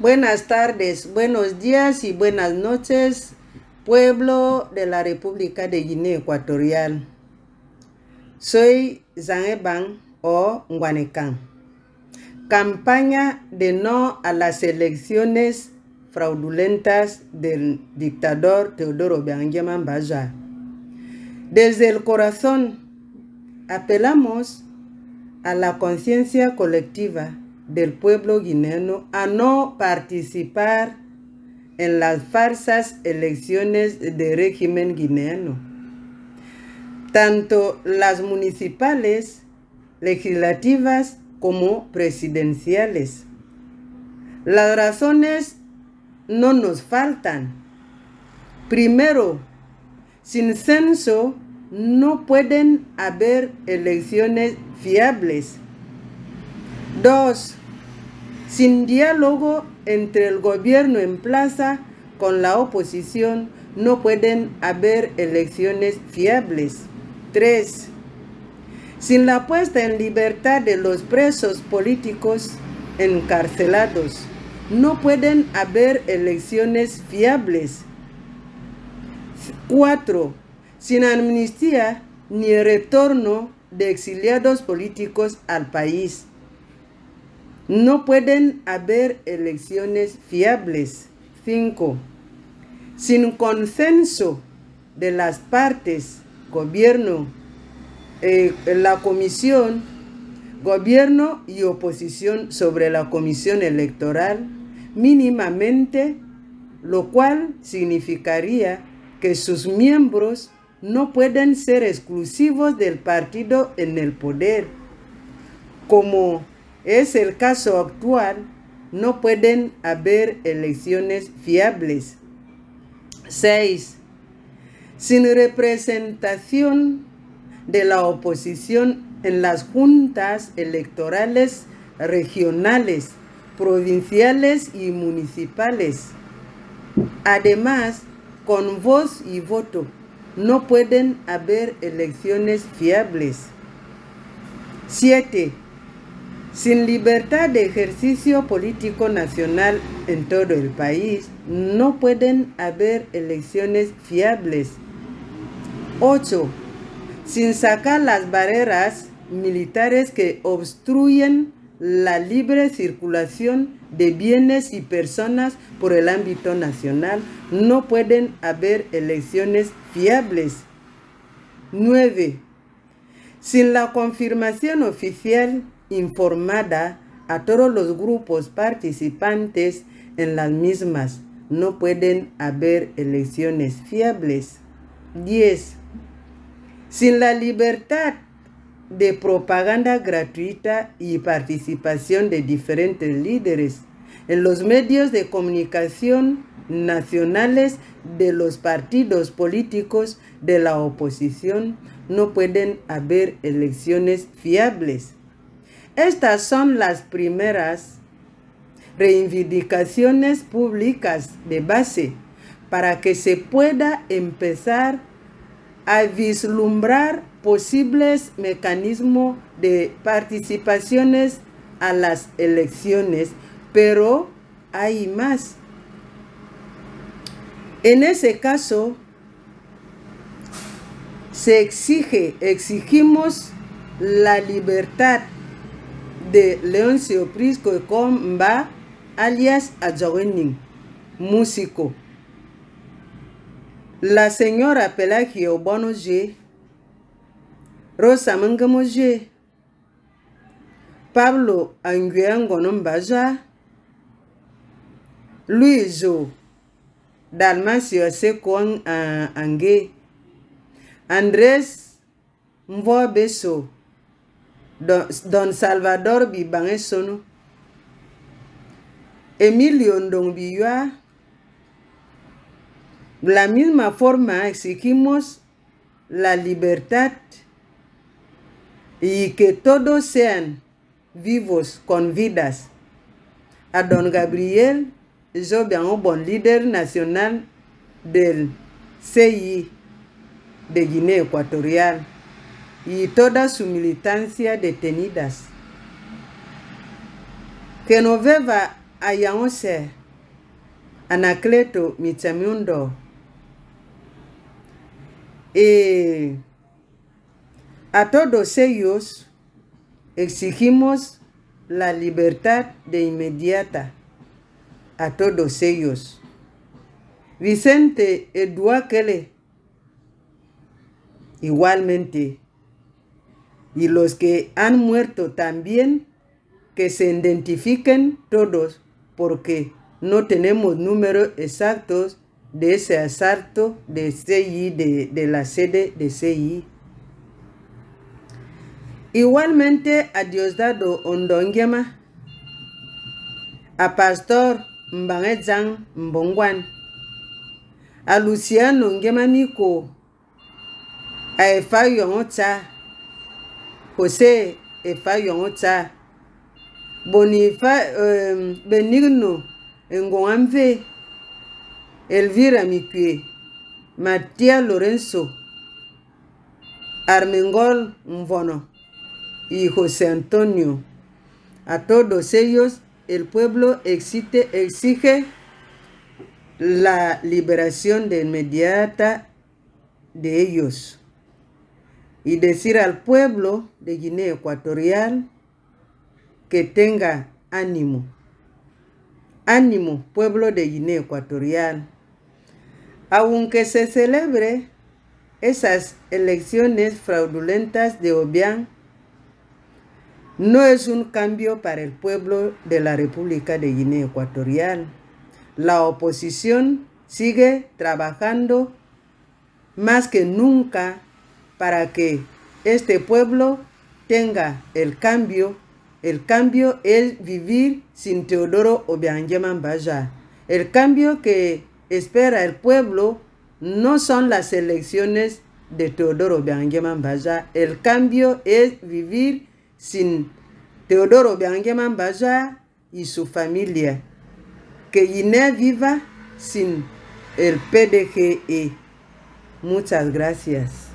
Buenas tardes, buenos días y buenas noches, pueblo de la República de Guinea Ecuatorial. Soy Zanebang o Nguanecan. Campaña de no a las elecciones fraudulentas del dictador Teodoro Obiang Baja. Desde el corazón apelamos a la conciencia colectiva del pueblo guineano a no participar en las falsas elecciones de régimen guineano. Tanto las municipales, legislativas como presidenciales. Las razones no nos faltan. Primero, sin censo no pueden haber elecciones fiables. Dos, sin diálogo entre el gobierno en plaza con la oposición, no pueden haber elecciones fiables. 3. Sin la puesta en libertad de los presos políticos encarcelados, no pueden haber elecciones fiables. 4. Sin amnistía ni retorno de exiliados políticos al país no pueden haber elecciones fiables. 5. Sin consenso de las partes, gobierno, eh, la comisión, gobierno y oposición sobre la comisión electoral, mínimamente, lo cual significaría que sus miembros no pueden ser exclusivos del partido en el poder, como es el caso actual, no pueden haber elecciones fiables. 6. Sin representación de la oposición en las juntas electorales regionales, provinciales y municipales. Además, con voz y voto no pueden haber elecciones fiables. 7 sin libertad de ejercicio político nacional en todo el país, no pueden haber elecciones fiables. 8. Sin sacar las barreras militares que obstruyen la libre circulación de bienes y personas por el ámbito nacional, no pueden haber elecciones fiables. 9. Sin la confirmación oficial informada a todos los grupos participantes en las mismas. No pueden haber elecciones fiables. 10. Sin la libertad de propaganda gratuita y participación de diferentes líderes en los medios de comunicación nacionales de los partidos políticos de la oposición, no pueden haber elecciones fiables. Estas son las primeras reivindicaciones públicas de base para que se pueda empezar a vislumbrar posibles mecanismos de participaciones a las elecciones, pero hay más. En ese caso, se exige, exigimos la libertad de Leon Surprise Koekom Mba alias Adjorening, músico. La señora Pelagio Bonoje, Rosa Mangamoje, Pablo Anguiango Nombaja, Luiso Dalmacio Secoan Angue, ah, Andrés Mvobeso. Don Salvador Bibangesono, Emilio Ndongbiyua. De la misma forma exigimos la libertad y que todos sean vivos con vidas. A don Gabriel un bon líder nacional del CI de Guinea Ecuatorial y toda su militancia detenidas. Que no Genoveva Ayaonse, Anacleto Mitzamiundo. Y a todos ellos exigimos la libertad de inmediata. A todos ellos. Vicente Eduakele, igualmente. Y los que han muerto también, que se identifiquen todos, porque no tenemos números exactos de ese asalto de CI, de, la sede de CI. Igualmente a Diosdado Ondongema, a Pastor Mbangezang Mbongwan, a Luciano Ngemaniko, a Efa Yongota, José Efa Yongota, Bonifa um, Benigno Ngongamve, Elvira Mikue, Matia Lorenzo, Armengol Mvono y José Antonio. A todos ellos el pueblo exige, exige la liberación de inmediata de ellos y decir al pueblo de Guinea Ecuatorial que tenga ánimo. Ánimo, pueblo de Guinea Ecuatorial aunque se celebre esas elecciones fraudulentas de Obiang, no es un cambio para el pueblo de la República de Guinea Ecuatorial. La oposición sigue trabajando más que nunca para que este pueblo tenga el cambio. El cambio es vivir sin Teodoro Obiang Baya. El cambio que espera el pueblo no son las elecciones de Teodoro Biangeman Baja. El cambio es vivir sin Teodoro Biangeman Baja y su familia. Que Guinea viva sin el PDGE. Muchas gracias.